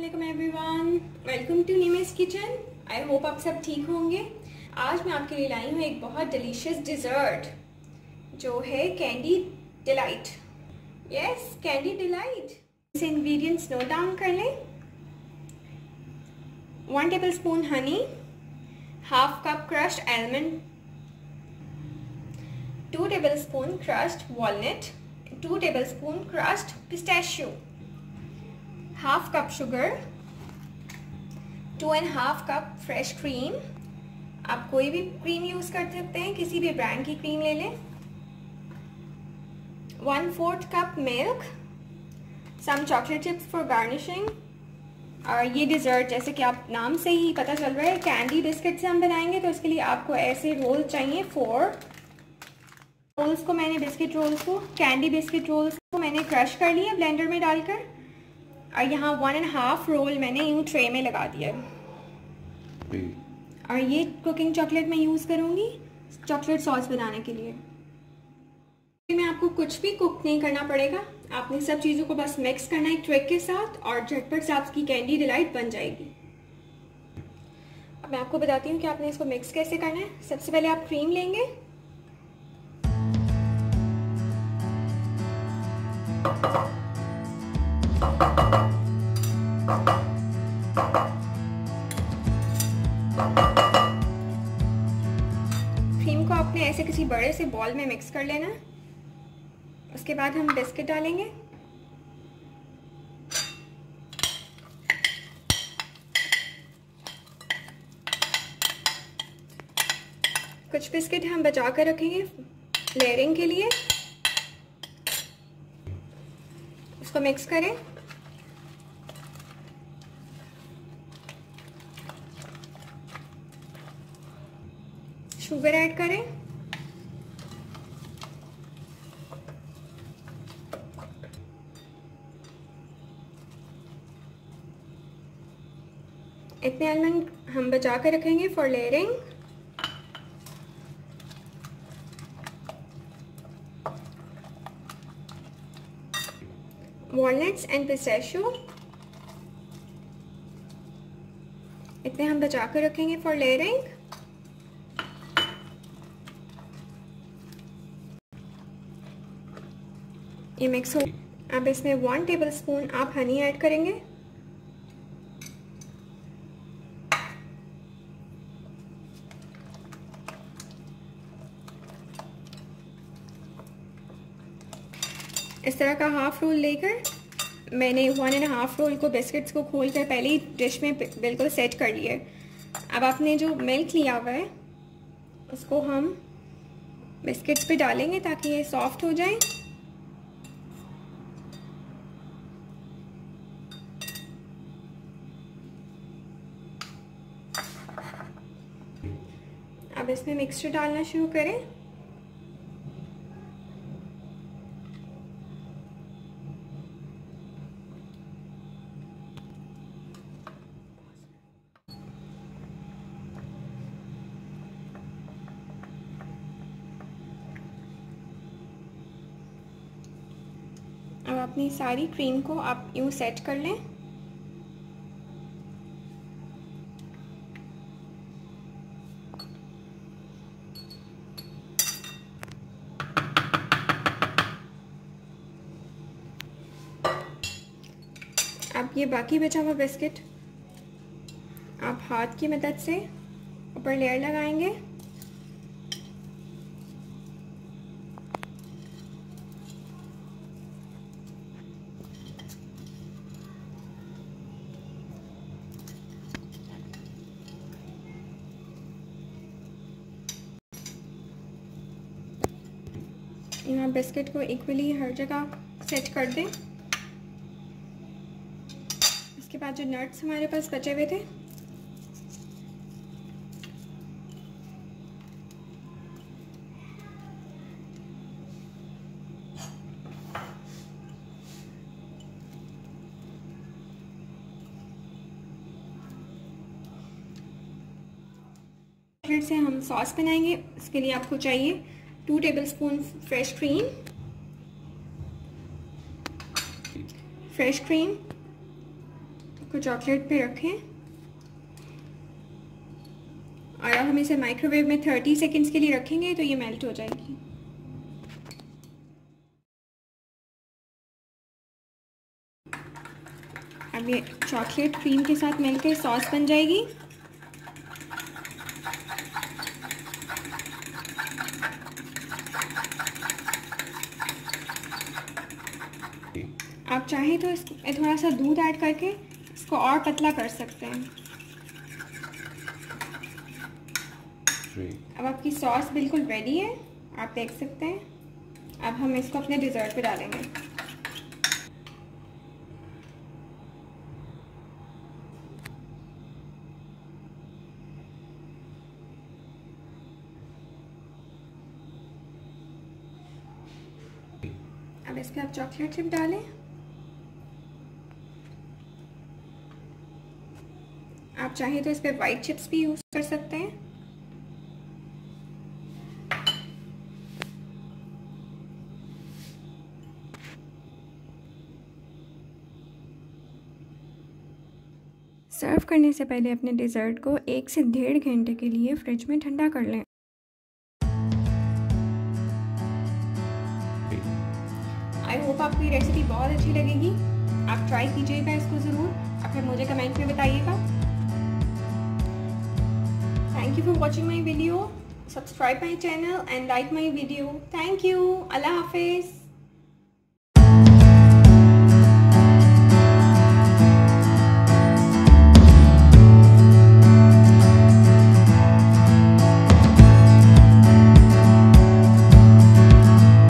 Everyone welcome to नीमेस kitchen I hope आप सब ठीक होंगे। आज मैं आपके लिए लाई हूँ एक बहुत डिलीशियस डिज़र्ट जो है candy delight yes candy delight इसे इंग्रेडिएंट्स नोट डाउन कर लें। One tablespoon honey half cup crushed almond two tablespoon crushed walnut two tablespoon crushed pistachio half cup sugar two and half cup fresh cream आप कोई भी cream use कर सकते हैं, किसी भी ब्रांड की क्रीम ले लें। One fourth cup milk some chocolate chips for garnishing और ये डिज़र्ट जैसे कि आप नाम से ही पता चल रहा है कैंडी बिस्किट से हम बनाएँगे तो इसके लिए आपको ऐसे रोल चाहिए फोर रोल्स को मैंने बिस्किट रोल्स को कैंडी बिस्किट रोल्स को मैंने क्रश कर लिया ब्लेंडर में डालकर। और यहाँ वन एंड हाफ़ रोल मैंने यूँ ट्रे में लगा दिया और ये कुकिंग चॉकलेट मैं यूज़ करूँगी चॉकलेट सॉस बनाने के लिए। में आपको कुछ भी कुक नहीं करना पड़ेगा। आपने सब चीज़ों को बस मिक्स करना है ट्रिक के साथ और झटपट से आपकी कैंडी डिलाइट बन जाएगी। अब मैं आपको बताती हूँ कि आपने इसको मिक्स कैसे करना है। सबसे पहले आप क्रीम लेंगे। बड़े से बॉल में मिक्स कर लेना। उसके बाद हम बिस्किट डालेंगे। कुछ बिस्किट हम बचा कर रखेंगे लेयरिंग के लिए। उसको मिक्स करें। शुगर ऐड करें। इतने आलमंड हम बचा कर रखेंगे for layering walnuts and pistachio इतने हम बचा कर रखेंगे फॉर लेयरिंग ये मिक्स हो अब इसमें वन टेबल स्पून आप हनी ऐड करेंगे. इस तरह का हाफ़ रोल लेकर मैंने वन एंड हाफ़ रोल को बिस्किट्स को खोल कर पहले ही डिश में बिल्कुल सेट कर लिया अब आपने जो मिल्क लिया हुआ है, उसको हम बिस्किट्स पे डालेंगे ताकि ये सॉफ्ट हो जाए। अब इसमें मिक्सचर डालना शुरू करें। अपनी सारी क्रीम को आप यूँ सेट कर लें। अब ये बाकी बचा हुआ बिस्किट आप हाथ की मदद से ऊपर लेयर लगाएँगे। यहाँ बिस्किट को इक्वली हर जगह सेट कर दें। इसके बाद जो नट्स हमारे पास बचे हुए थे, फिर से हम सॉस बनाएँगे। इसके लिए आपको चाहिए two tablespoon fresh cream fresh cream को चॉकलेट पे रखें। और अब हम इसे माइक्रोवेव में 30 सेकेंड्स के लिए रखेंगे तो ये मेल्ट हो जाएगी। अब ये चॉकलेट क्रीम के साथ मिलकर सॉस बन जाएगी। आप चाहें तो इसमें थोड़ा सा दूध ऐड करके इसको और पतला कर सकते हैं। अब आपकी सॉस बिल्कुल रेडी है आप देख सकते हैं। अब हम इसको अपने डिज़र्ट पे डालेंगे। अब इस पर आप चॉकलेट चिप डालें। आप चाहें तो इस पर वाइट चिप्स भी यूज़ कर सकते हैं। सर्व करने से पहले अपने डिज़र्ट को एक से डेढ़ घंटे के लिए फ्रिज में ठंडा कर लें। आई होप आपको ये रेसिपी बहुत अच्छी लगेगी। आप ट्राई कीजिएगा इसको ज़रूर। और फिर मुझे कमेंट में बताइएगा। Thank you for watching my video. Subscribe my channel and like my video. Thank you. Allah Hafiz.